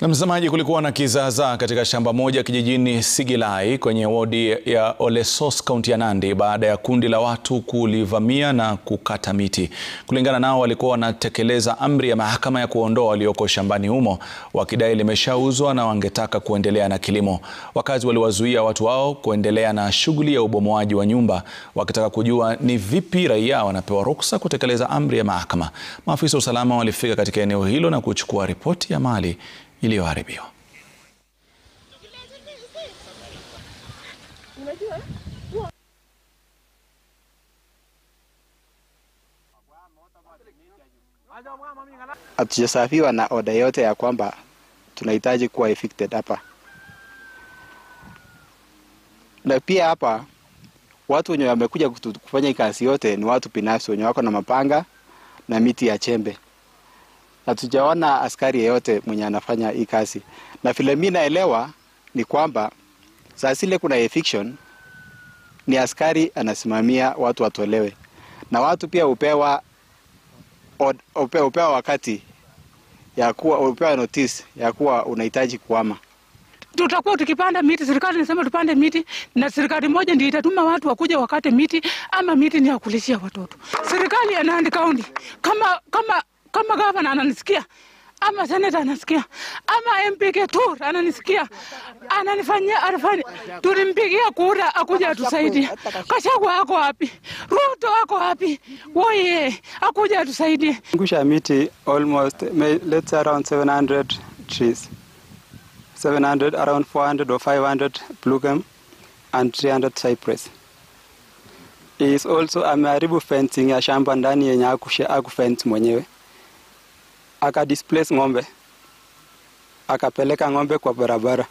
Na mtazamaji, kulikuwa na kizaazaa katika shamba moja kijijini Sigilai kwenye wodi ya Olesos kaunti ya Nandi baada ya kundi la watu kulivamia na kukata miti. Kulingana nao, walikuwa wanatekeleza amri ya mahakama ya kuondoa walioko shambani humo, wakidai limeshauzwa na wangetaka kuendelea na kilimo. Wakazi waliwazuia watu wao kuendelea na shughuli ya ubomoaji wa nyumba, wakitaka kujua ni vipi raia wanapewa ruksa kutekeleza amri ya mahakama. Maafisa wa usalama walifika katika eneo hilo na kuchukua ripoti ya mali iliyoharibiwa. Hatujasafiwa na oda yote ya kwamba tunahitaji kuwa evicted hapa, na pia hapa watu wenye wamekuja kufanya kazi yote ni watu binafsi wenye wako na mapanga na miti ya chembe na tujaona askari yeyote mwenye anafanya hii kazi, na vile mi naelewa ni kwamba saa zile kuna eviction, ni askari anasimamia watu watolewe, na watu pia upewa, upewa, upewa wakati ya kuwa upewa notice ya kuwa unahitaji kuama Tutakuwa tukipanda miti, serikali inasema tupande miti, na serikali moja ndio itatuma watu wakuja wakate miti, ama miti ni ya kulishia watoto. Serikali ya Nandi kaunti kama kama kama gavana ananisikia ama seneta anasikia ama MP Ketur ananisikia, ananifanyia anafanya, tulimpigia kura akuja atusaidie. Kashagwa ako wapi? Ruto ako wapi? Woye akuja atusaidie. Ngusha miti almost let's around 700 trees 700 around 400 or 500 plugam and 300 cypress is also ameharibu fencing ya shamba ndani yenye akufence mwenyewe akadisplace ng'ombe akapeleka ng'ombe kwa barabara.